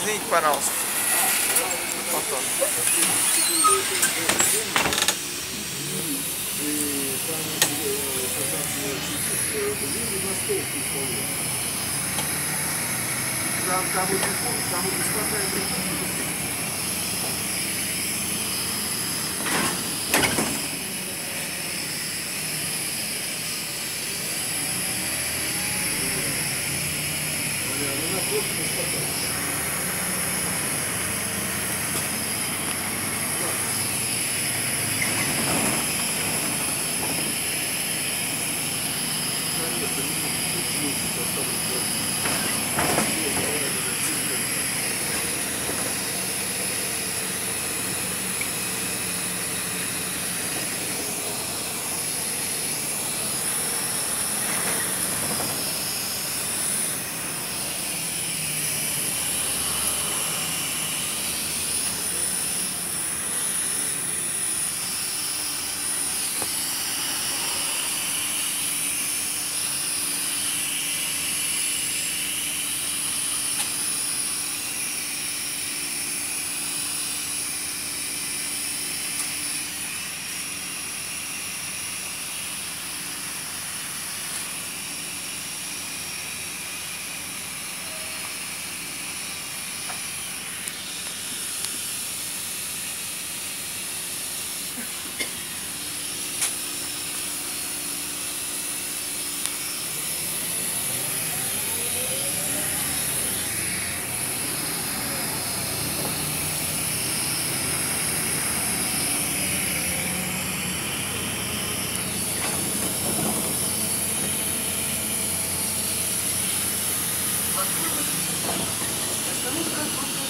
Извините, пожалуйста потом. И там, там, кому не хватает ресурсов. Thank you. Thank you.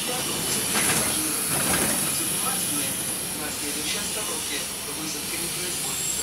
Внимание! На следующей остановке вызов перепроизводится.